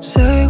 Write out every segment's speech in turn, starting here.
Say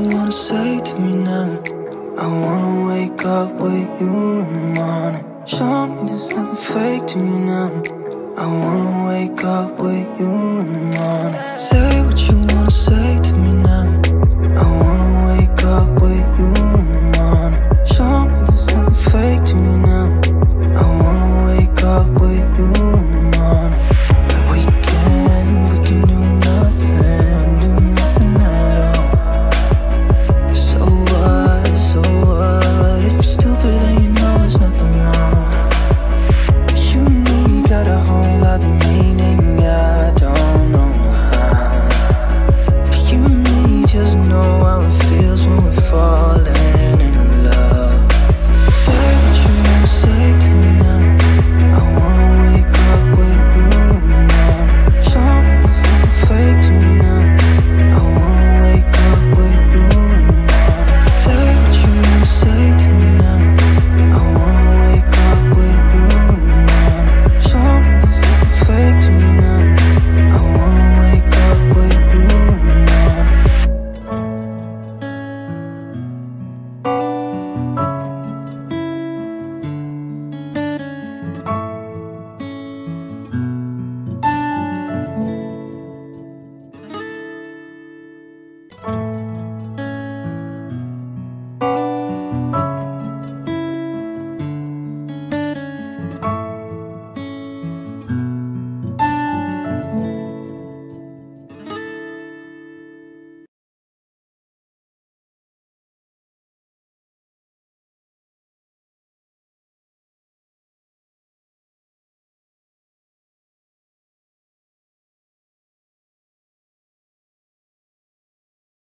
you wanna say to me now? I wanna wake up with you in the morning Show me that I'm fake to you now I wanna